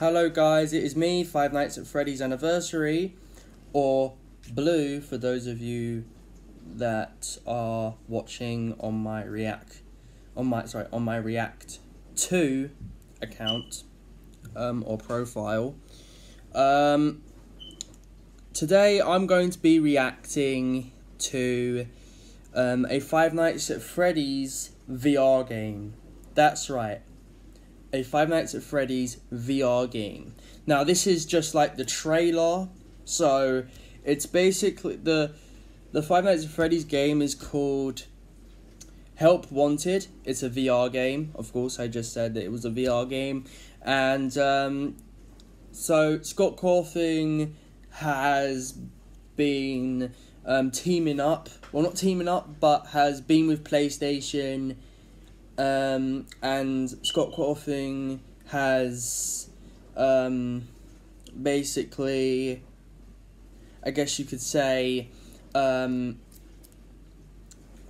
Hello guys, it is me, Five Nights at Freddy's Anniversary, or Blue for those of you that are watching on my React, on my sorry, on my React 2 account, um, or profile. Um, today I'm going to be reacting to um, a Five Nights at Freddy's VR game. That's right a Five Nights at Freddy's VR game. Now, this is just like the trailer, so it's basically the the Five Nights at Freddy's game is called Help Wanted. It's a VR game, of course. I just said that it was a VR game, and um, so Scott Cawthon has been um, teaming up. Well, not teaming up, but has been with PlayStation um, and Scott Cawthon has um, basically, I guess you could say, um,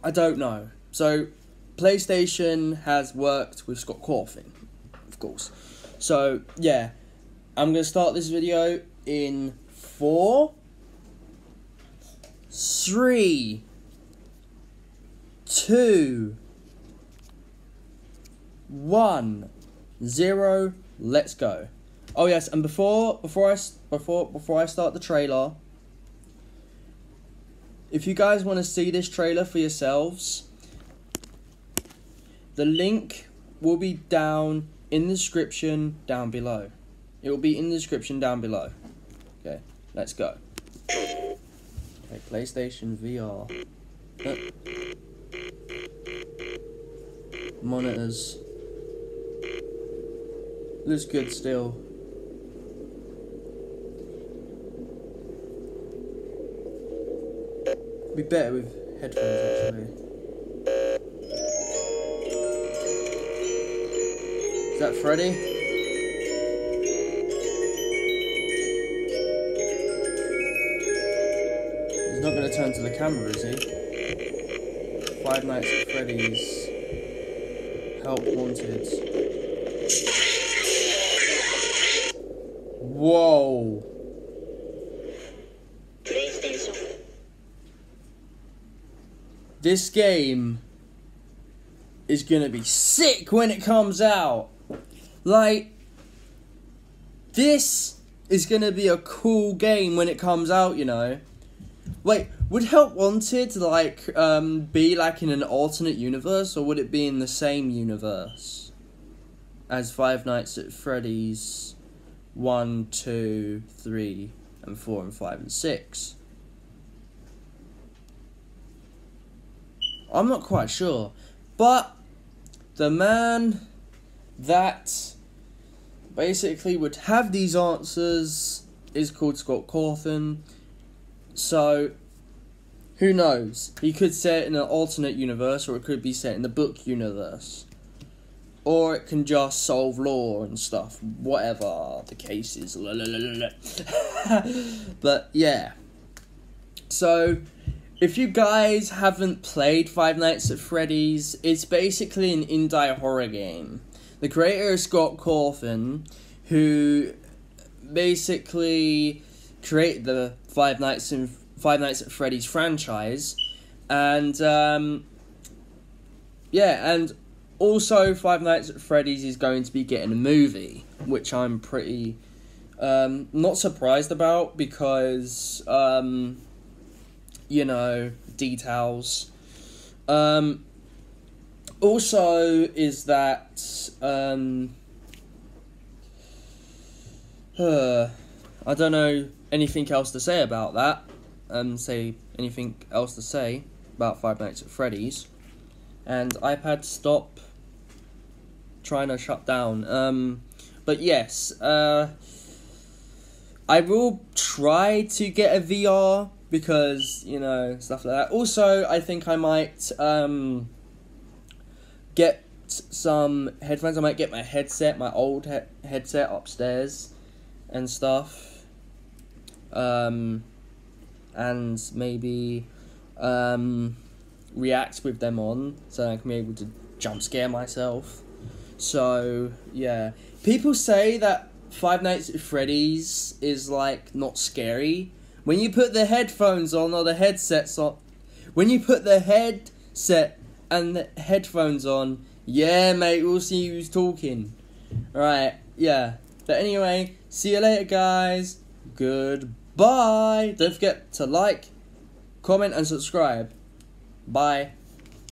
I don't know. So, PlayStation has worked with Scott Cawthon, of course. So, yeah, I'm going to start this video in four, three, two, one, zero. Let's go. Oh yes, and before before I before before I start the trailer, if you guys want to see this trailer for yourselves, the link will be down in the description down below. It will be in the description down below. Okay, let's go. Okay, PlayStation VR. Uh, monitors. Looks good still. Be better with headphones actually. Is that Freddy? He's not going to turn to the camera, is he? Five Nights at Freddy's. Help Wanted. Whoa. This game is gonna be sick when it comes out. Like, this is gonna be a cool game when it comes out, you know. Wait, would Help Wanted like um be like in an alternate universe or would it be in the same universe as Five Nights at Freddy's? One, two, three, and four, and five, and six. I'm not quite sure, but the man that basically would have these answers is called Scott Cawthon. So, who knows? He could set it in an alternate universe, or it could be set in the book universe or it can just solve law and stuff, whatever the case is. but yeah. So, if you guys haven't played Five Nights at Freddy's, it's basically an indie horror game. The creator is Scott Cawthon, who basically created the Five Nights Five Nights at Freddy's franchise, and um, yeah, and also, Five Nights at Freddy's is going to be getting a movie, which I'm pretty um, not surprised about because, um, you know, details. Um, also, is that uh, I don't know anything else to say about that. Um, say anything else to say about Five Nights at Freddy's. And iPad stop trying to shut down. Um, but yes, uh, I will try to get a VR because you know stuff like that. Also, I think I might um, get some headphones. I might get my headset, my old he- headset upstairs, and stuff. Um, and maybe um, react with them on, so I can be able to jump scare myself. So yeah, people say that Five Nights at Freddy's is like not scary. When you put the headphones on or the headsets on, when you put the headset and the headphones on, yeah, mate, we'll see who's talking. Right, yeah. But anyway, see you later, guys. Goodbye. Don't forget to like, comment, and subscribe. Bye.